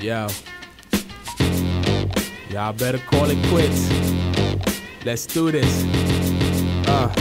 Yo. Y'all better call it quits. Let's do this. Uh.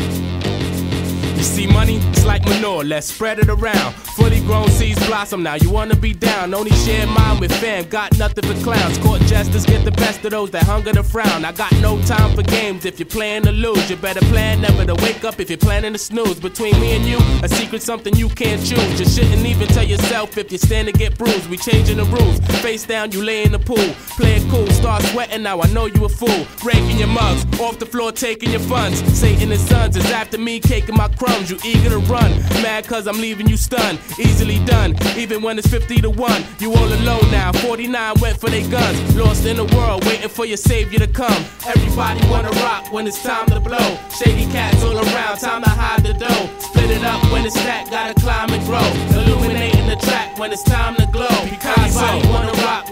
You see money, it's like manure, let's spread it around. Fully grown seeds blossom now, you wanna be down. Only share mine with fam, got nothing for clowns. Court jesters get the best of those that hunger to frown. I got no time for games, if you're playing to lose, you better plan never to wake up if you're planning to snooze. Between me and you, a secret something you can't choose. You shouldn't even tell yourself if you stand to get bruised. We changing the rules, face down, you lay in the pool. Play it cool, start sweating now, I know you a fool. Raking your mugs, off the floor taking your funds. Satan and sons is after me, caking my crumbs. You eager to run, mad cause I'm leaving you stunned. Easily done, even when it's 50 to 1. You all alone now, 49 went for their guns. Lost in the world, waiting for your savior to come. Everybody wanna rock when it's time to blow. Shady cats all around, time to hide the dough. Split it up when it's stacked, gotta climb and grow. Illuminating the track when it's time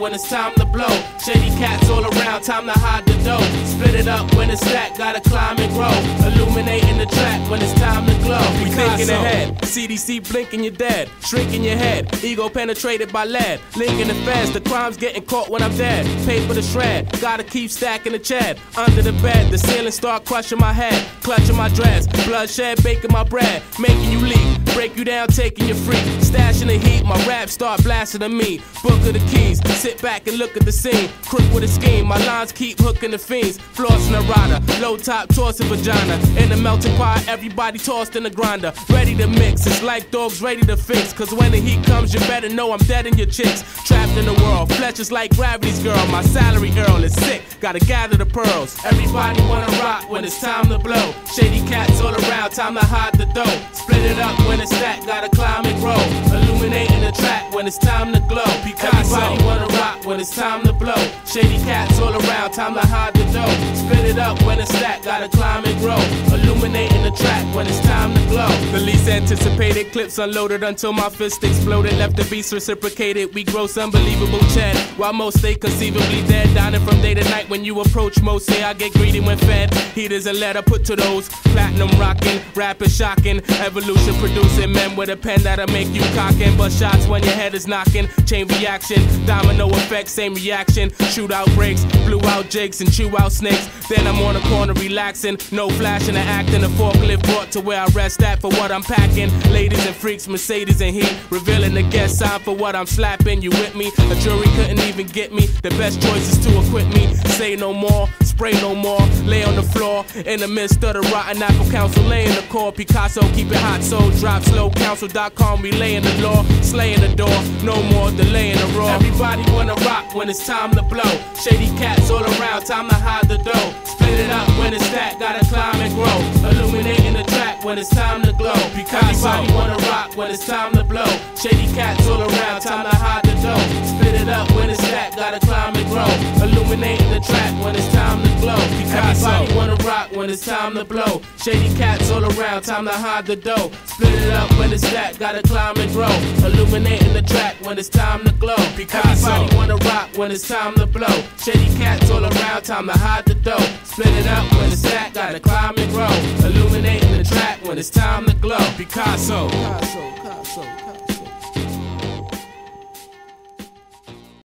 when it's time to blow. Shady cats all around, time to hide the dough. Split it up when it's stacked, gotta climb and grow. Illuminating the track when it's time to glow. We thinking ahead, CDC blinking you're dead, shrinking your head, ego penetrated by lead, linking the feds. The crime's getting caught when I'm dead. Paper to shred, gotta keep stacking the chad. Under the bed, the ceiling start crushing my head, clutching my dress, bloodshed baking my bread, making you leak, break you down, taking your freak. stashing the heat. My rap start blasting at me. Book of the keys, sit back and look at the scene. Crook with a scheme, my lines keep hooking the fiends. Flossing a rider, low top, tossing vagina. In the melting pot, everybody tossed in the grinder. Ready to mix, it's like dogs ready to fix. Cause when the heat comes, you better know I'm dead in your chicks. Trapped in the world, flesh is like gravity's girl. My salary earl is sick, gotta gather the pearls. Everybody wanna rock when it's time to blow. Shady cats all around, time to hide the dough. Split it up when it's stacked, gotta climb and grow. Illuminating the track when it's time to glow. Everybody wanna rock when it's time to blow. Shady cats all around, time to hide the dough. Split it up when it's stacked, gotta climb and grow. Illuminating the track when it's time The least anticipated clips unloaded until my fist exploded. Left the beast reciprocated. We gross unbelievable chat. While most stay conceivably dead. Dining from day to night when you approach most. Say I get greedy when fed. Heaters and letter put to those. Platinum rocking, rapping shocking. Evolution producing men with a pen that'll make you cocking. But shots when your head is knocking. Chain reaction, domino effect, same reaction. Shootout breaks, blew out jakes and chew out snakes. Then I'm on the corner relaxing. No flashing and acting. A forklift brought to where I rest at for what I'm packing. Ladies and freaks, Mercedes and heat. Revealing the guest sign for what I'm slapping. You with me? A jury couldn't even get me. The best choice is to acquit me. Say no more, spray no more. Lay on the floor in the midst of the rotten apple council. Lay in the core. Picasso, keep it hot. So drop slow. Council.com, we laying the law. Slaying the door. No more delaying the raw. Everybody wanna rock when it's time to blow. Shady cats all around, time to hide the dough. Split it up when it's stacked, gotta climb and grow. Illuminating the track when it's time to glow. Picasso. Everybody wanna rock when it's time to blow. Shady cats all around, Illuminating the track when it's time to glow. Everybody wanna rock when it's time to blow. Shady cats all around, time to hide the dough. Split it up when it's stacked, gotta climb and grow. Illuminating the track when it's time to glow. Everybody wanna rock when it's time to blow. Shady cats all around, time to hide the dough. Split it up when it's stacked, gotta climb and grow. Illuminating the track when it's time to glow. Picasso. Picasso, Picasso.